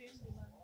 train